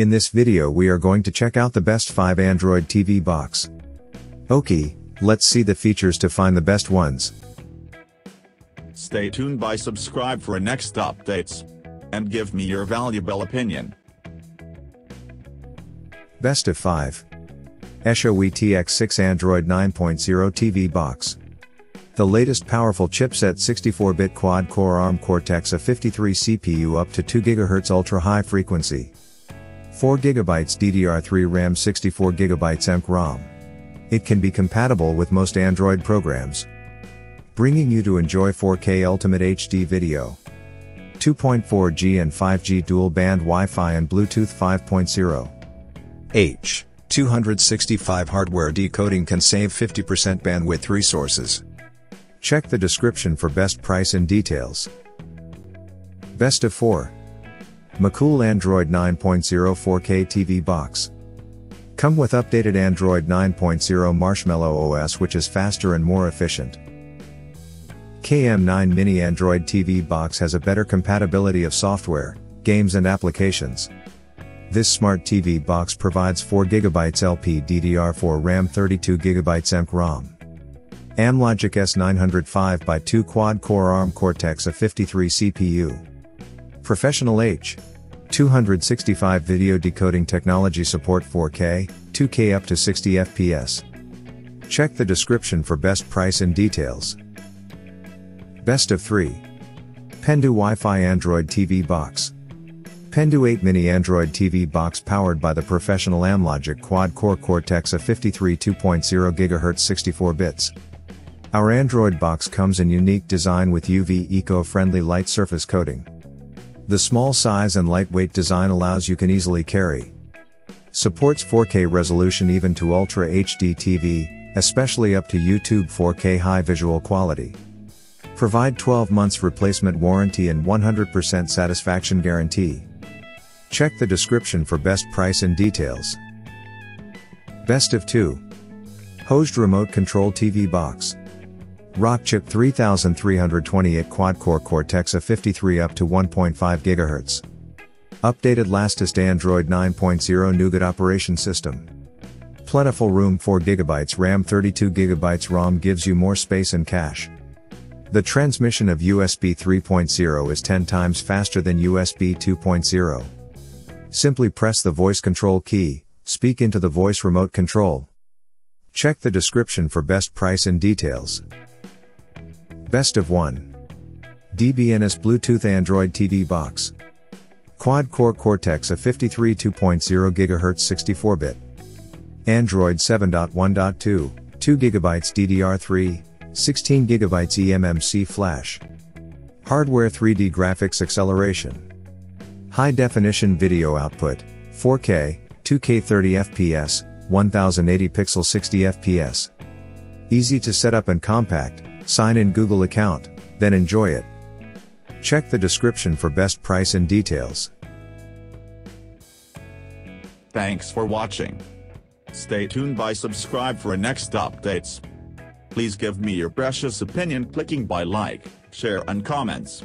In this video we are going to check out the best 5 Android TV box. Okay, let's see the features to find the best ones. Stay tuned by subscribe for next updates. And give me your valuable opinion. Best of 5. Eshou ETX6 Android 9.0 TV Box. The latest powerful chipset 64-bit quad-core ARM Cortex-A53 CPU up to 2 GHz ultra-high frequency. 4 GB DDR3 RAM 64 GB EMC ROM. It can be compatible with most Android programs. Bringing you to enjoy 4K Ultimate HD video. 2.4G and 5G dual band Wi-Fi and Bluetooth 5.0. H. 265 hardware decoding can save 50% bandwidth resources. Check the description for best price and details. Best of 4. Mecool Android 9.0 4K TV Box. Come with updated Android 9.0 Marshmallow OS which is faster and more efficient. KM9 Mini Android TV box has a better compatibility of software, games and applications. This smart TV box provides 4GB LP DDR4 RAM 32GB EMC ROM. Amlogic S905 by 2 quad-core ARM Cortex-A53 CPU. Professional H. 265 video decoding technology support 4K, 2K up to 60 FPS. Check the description for best price and details. Best of 3. Pendoo Wi-Fi Android TV Box. Pendoo 8 Mini Android TV box powered by the professional Amlogic quad-core Cortex-A53 2.0 GHz 64 bits. Our Android box comes in unique design with UV eco-friendly light surface coating. The small size and lightweight design allows you can easily carry. Supports 4K resolution even to Ultra HD TV, especially up to YouTube 4K high visual quality. Provide 12 months replacement warranty and 100% satisfaction guarantee. Check the description for best price and details. Best of 2. Hosed Remote Control TV Box. Rockchip 3328 quad-core Cortex-A53 up to 1.5 GHz. Updated latest Android 9.0 Nougat operation system. Plentiful room 4GB RAM 32GB ROM gives you more space and cache. The transmission of USB 3.0 is 10 times faster than USB 2.0. Simply press the voice control key, speak into the voice remote control. Check the description for best price and details. Best of 1. DBNS Bluetooth Android TV Box. Quad-core Cortex-A53 2.0 GHz 64-bit. Android 7.1.2, 2 GB DDR3, 16 GB eMMC flash. Hardware 3D graphics acceleration. High definition video output, 4K, 2K 30 FPS, 1080 pixel 60 FPS. Easy to set up and compact, sign in Google account, then enjoy it. Check the description for best price and details. Thanks for watching. Stay tuned by subscribe for next updates. Please give me your precious opinion clicking by like, share and comments.